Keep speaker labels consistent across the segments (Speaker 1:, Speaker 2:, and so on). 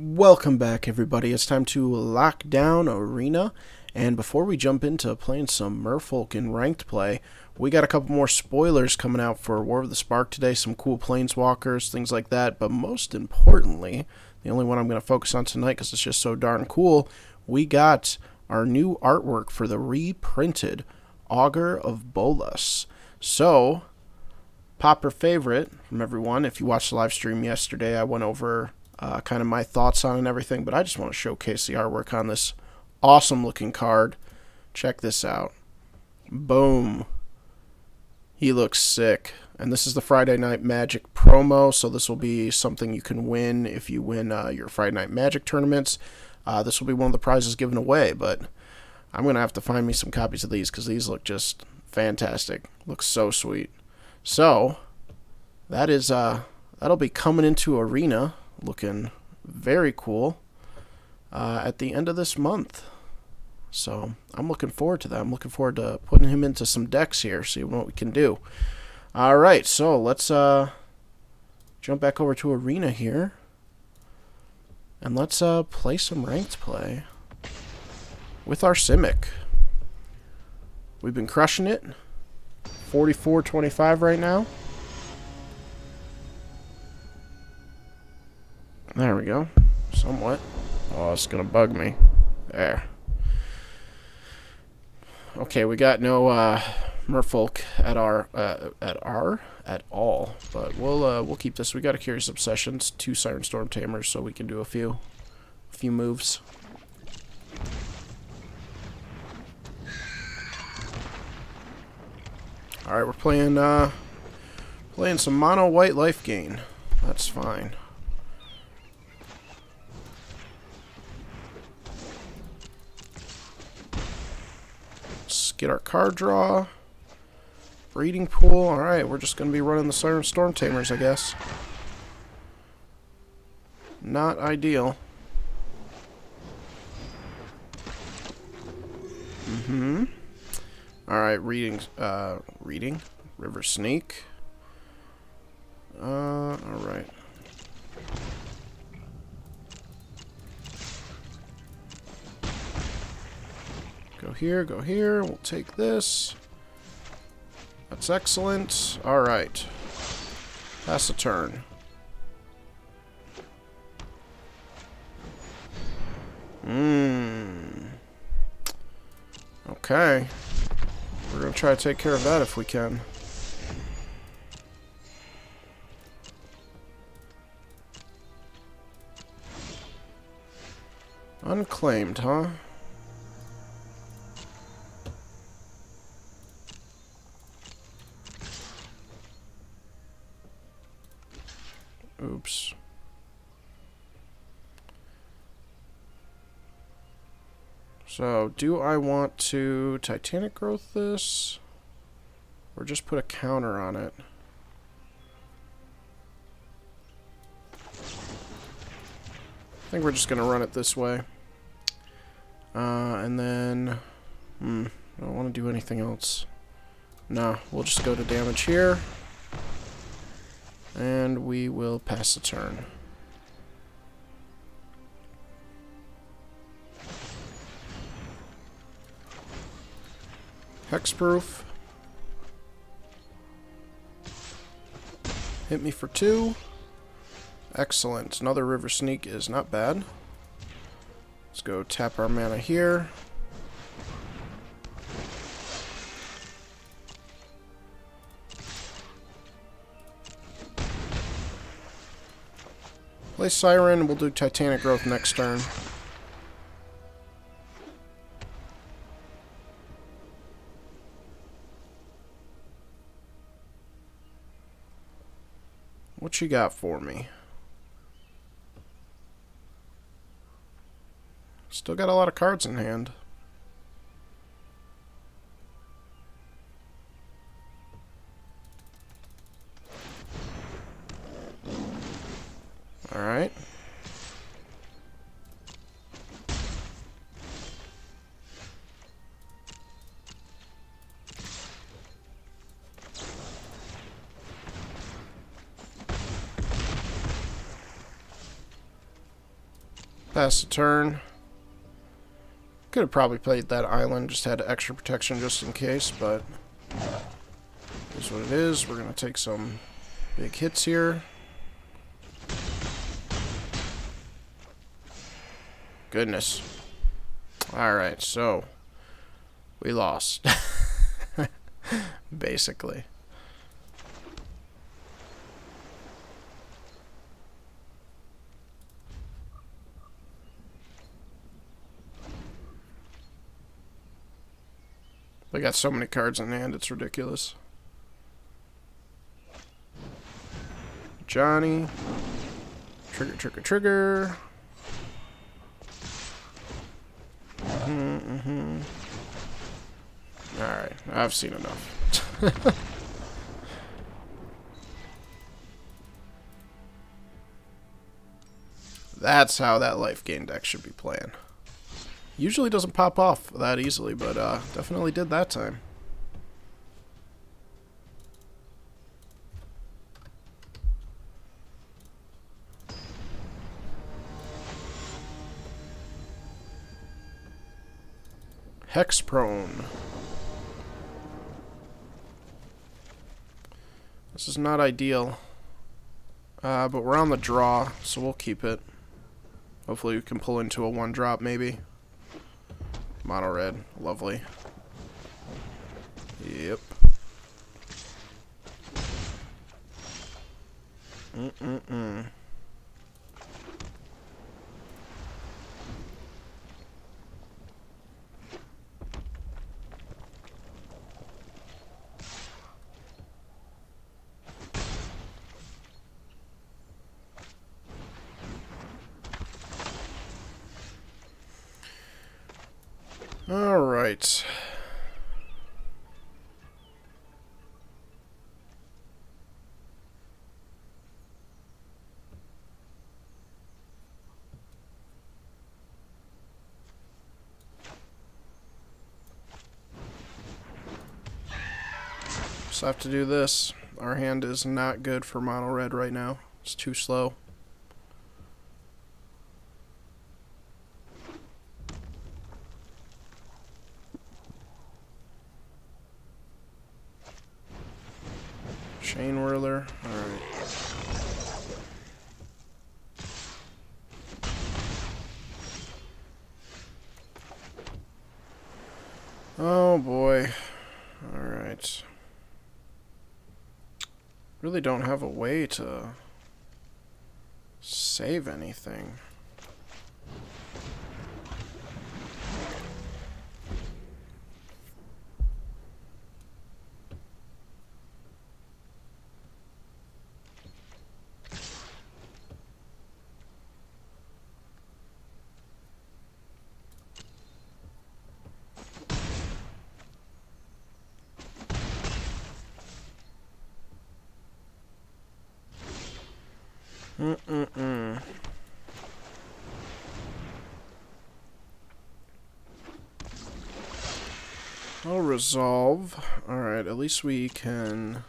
Speaker 1: Welcome back, everybody. It's time to lock down Arena. And before we jump into playing some Merfolk in ranked play, we got a couple more spoilers coming out for War of the Spark today, some cool planeswalkers, things like that. But most importantly, the only one I'm going to focus on tonight because it's just so darn cool, we got our new artwork for the reprinted Augur of Bolas. So, popper favorite from everyone. If you watched the live stream yesterday, I went over uh, kind of my thoughts on and everything, but I just want to showcase the artwork on this awesome looking card. Check this out. Boom. He looks sick. And this is the Friday Night Magic promo, so this will be something you can win if you win uh, your Friday Night Magic tournaments. Uh, this will be one of the prizes given away, but I'm going to have to find me some copies of these because these look just fantastic. Looks so sweet. So, that is, uh, that'll be coming into Arena looking very cool uh, at the end of this month. So I'm looking forward to that. I'm looking forward to putting him into some decks here, see what we can do. All right, so let's uh, jump back over to Arena here. And let's uh, play some ranked play with our Simic. We've been crushing it. 44-25 right now. There we go. Somewhat. Oh, it's to bug me. There. Okay, we got no uh, merfolk at our uh, at our at all, but we'll uh, we'll keep this. We got a curious obsessions, two siren storm tamers, so we can do a few a few moves. All right, we're playing uh, playing some mono white life gain. That's fine. Get our card draw. Breeding pool. Alright, we're just going to be running the Siren Storm Tamers, I guess. Not ideal. Mm-hmm. Alright, reading, uh, reading. River Sneak. Uh, alright. Go here, go here. We'll take this. That's excellent. Alright. Pass a turn. Mmm. Okay. We're going to try to take care of that if we can. Unclaimed, huh? So, do I want to Titanic Growth this? Or just put a counter on it? I think we're just going to run it this way. Uh, and then... Hmm, I don't want to do anything else. No, we'll just go to damage here. And we will pass the turn. Hexproof. Hit me for two. Excellent. Another River Sneak is not bad. Let's go tap our mana here. Play Siren, we'll do Titanic Growth next turn. What you got for me? Still got a lot of cards in hand. Alright. Pass the turn. Could have probably played that island, just had extra protection just in case, but is what it is. We're going to take some big hits here. Goodness. Alright, so we lost. Basically. They got so many cards in hand, it's ridiculous. Johnny. Trigger, trigger, trigger. Mm-hmm, mm-hmm. Alright, I've seen enough. That's how that life gain deck should be playing. Usually doesn't pop off that easily, but uh, definitely did that time. Hex prone. This is not ideal. Uh, but we're on the draw, so we'll keep it. Hopefully we can pull into a one drop maybe. Mono red. Lovely. Yep. Mm-mm-mm. All right. Just have to do this. Our hand is not good for mono red right now. It's too slow. Whirler. Alright. Oh boy. Alright. Really don't have a way to save anything. Mm-mm-mm. I'll resolve. Alright, at least we can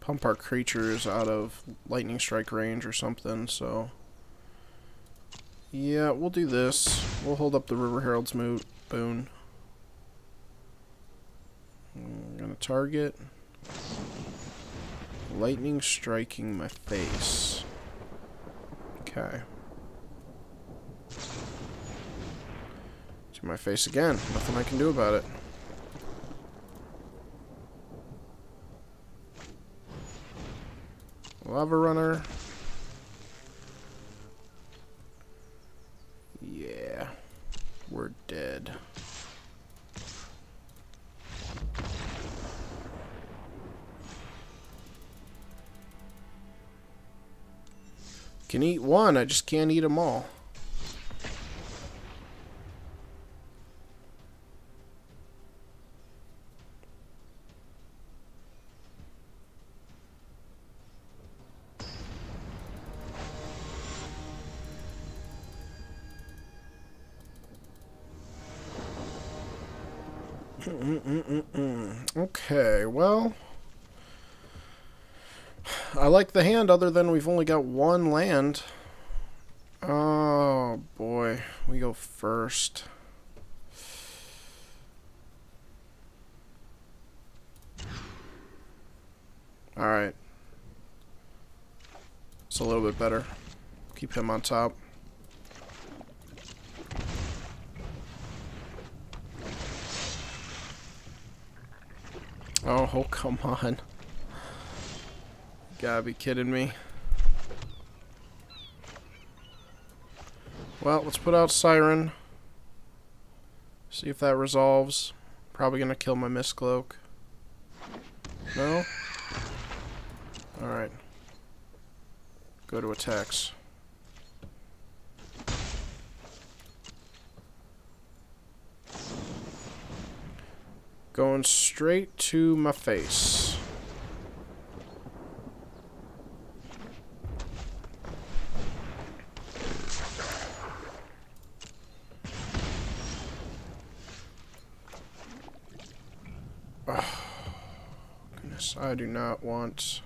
Speaker 1: pump our creatures out of lightning strike range or something, so... Yeah, we'll do this. We'll hold up the River Herald's moot boon. I'm gonna target. Lightning striking my face. Okay. To my face again. Nothing I can do about it. Lava Runner. Can eat one, I just can't eat them all. okay, well... I like the hand other than we've only got one land. Oh boy, we go first. Alright. It's a little bit better. Keep him on top. Oh, oh come on. Gotta be kidding me. Well, let's put out Siren. See if that resolves. Probably gonna kill my Mistcloak. No? Alright. Go to attacks. Going straight to my face. Oh, goodness, I do not want...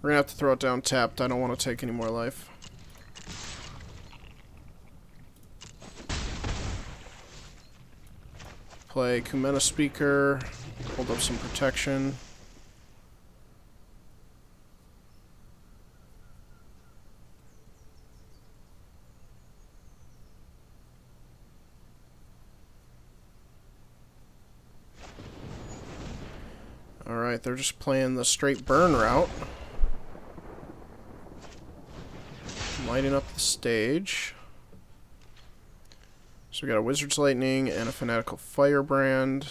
Speaker 1: We're gonna have to throw it down tapped. I don't want to take any more life. Play Kumena Speaker. Hold up some protection. Alright, they're just playing the straight burn route. lighting up the stage. So we got a Wizard's Lightning and a Fanatical Firebrand.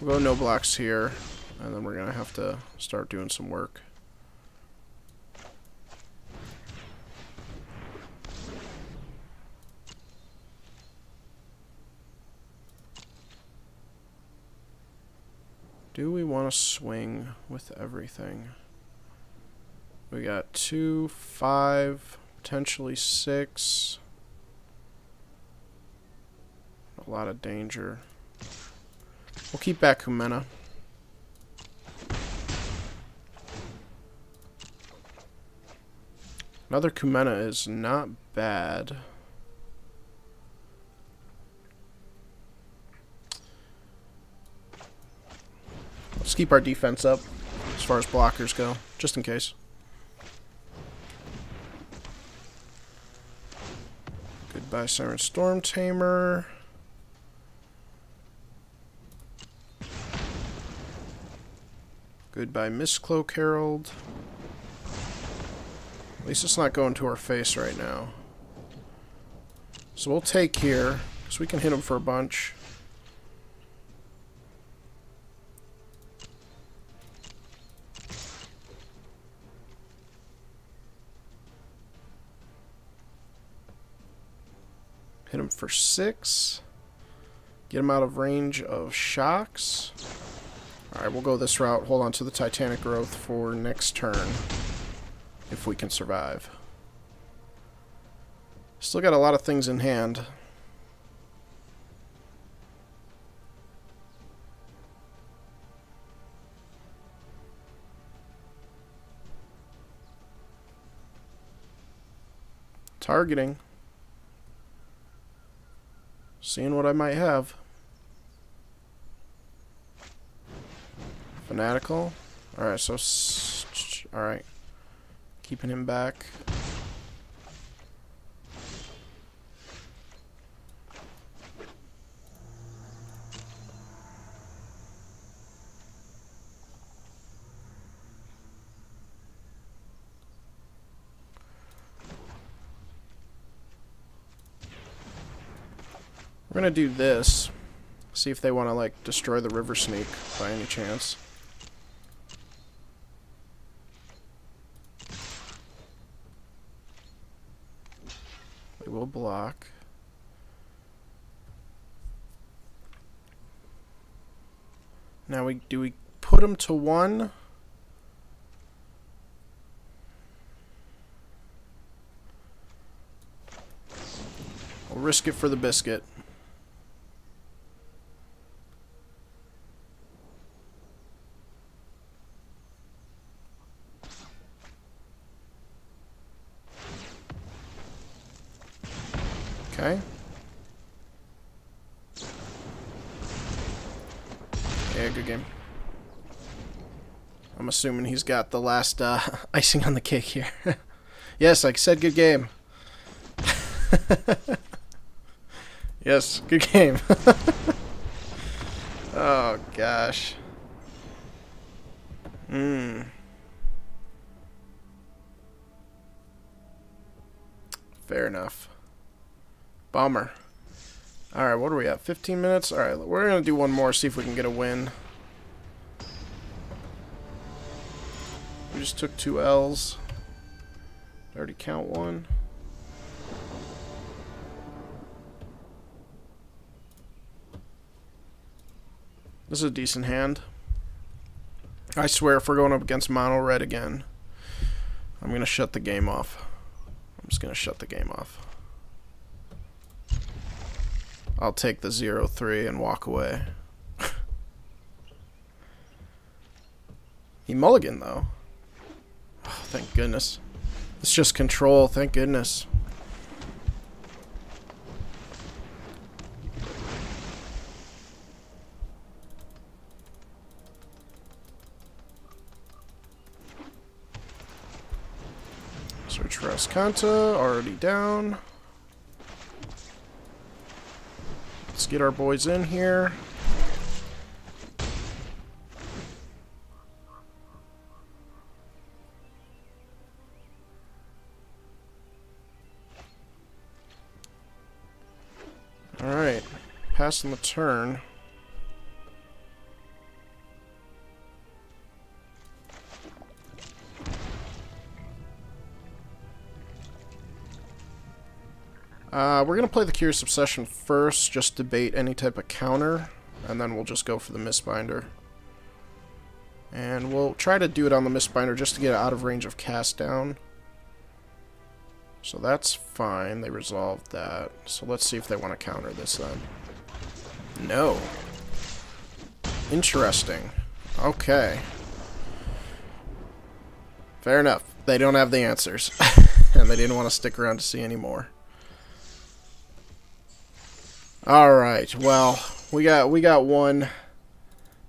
Speaker 1: We'll go no blocks here, and then we're going to have to start doing some work. Do we want to swing with everything? We got two, five, potentially six. A lot of danger. We'll keep back Kumena. Another Kumena is not bad. Let's keep our defense up as far as blockers go, just in case. Goodbye, Siren Storm Tamer. Goodbye, Mistcloak Herald. At least it's not going to our face right now. So we'll take here, because we can hit him for a bunch. Hit him for six. Get him out of range of shocks. Alright, we'll go this route. Hold on to the Titanic Growth for next turn. If we can survive. Still got a lot of things in hand. Targeting. Seeing what I might have. Fanatical. Alright, so... Alright. Keeping him back. We're gonna do this. See if they want to, like, destroy the River Sneak by any chance. We will block. Now we do we put them to one? We'll risk it for the biscuit. Okay. Yeah, good game. I'm assuming he's got the last uh, icing on the cake here. yes, I said, good game. yes, good game. oh, gosh. Mmm. Fair enough. Bummer. Alright, what are we at? 15 minutes? Alright, we're going to do one more, see if we can get a win. We just took two L's. I already count one. This is a decent hand. I swear if we're going up against mono red again, I'm going to shut the game off. I'm just going to shut the game off. I'll take the 0-3 and walk away. he mulligan though. Oh, thank goodness. It's just control, thank goodness. Search for Azcanta, already down. Let's get our boys in here. Alright, passing the turn. Uh, we're going to play the Curious Obsession first, just to bait any type of counter, and then we'll just go for the Mistbinder. And we'll try to do it on the Mistbinder just to get it out of range of cast down. So that's fine, they resolved that. So let's see if they want to counter this then. No. Interesting. Okay. Fair enough. They don't have the answers. and they didn't want to stick around to see any more. All right. Well, we got we got one.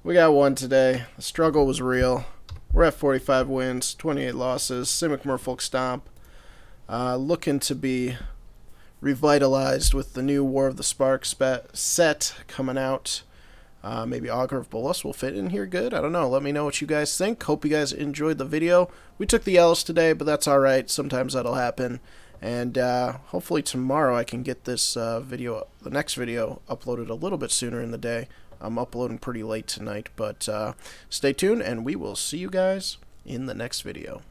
Speaker 1: We got one today. The struggle was real. We're at 45 wins, 28 losses. Simic Merfolk Stomp. Uh, looking to be revitalized with the new War of the Spark set coming out. Uh, maybe Augur of Bolas will fit in here good. I don't know. Let me know what you guys think. Hope you guys enjoyed the video. We took the L's today, but that's alright. Sometimes that'll happen. And uh, hopefully tomorrow I can get this uh, video, the next video, uploaded a little bit sooner in the day. I'm uploading pretty late tonight, but uh, stay tuned and we will see you guys in the next video.